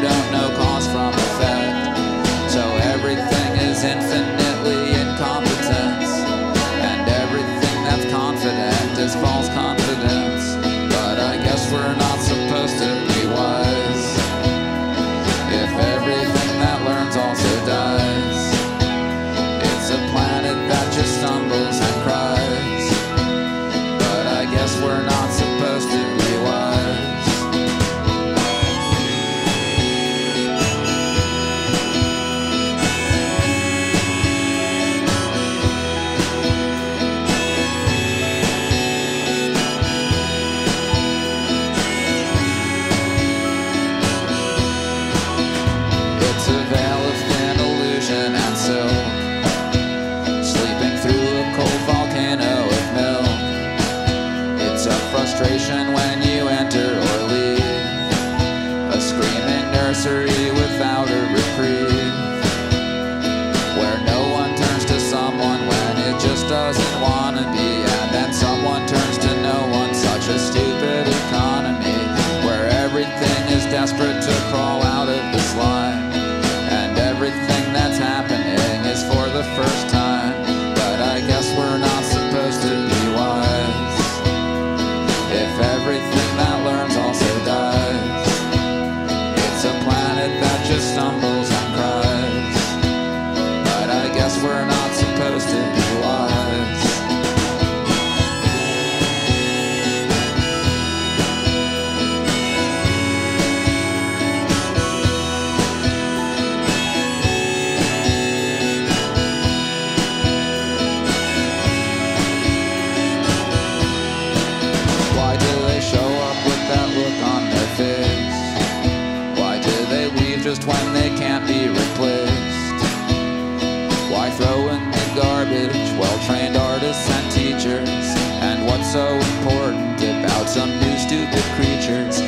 don't know. without a reprieve. Where no one turns to someone when it just doesn't want to be, and then someone turns to no one, such a stupid economy. Where everything is desperate to crawl out. just when they can't be replaced. Why throw in the garbage well-trained artists and teachers? And what's so important about some new stupid creatures?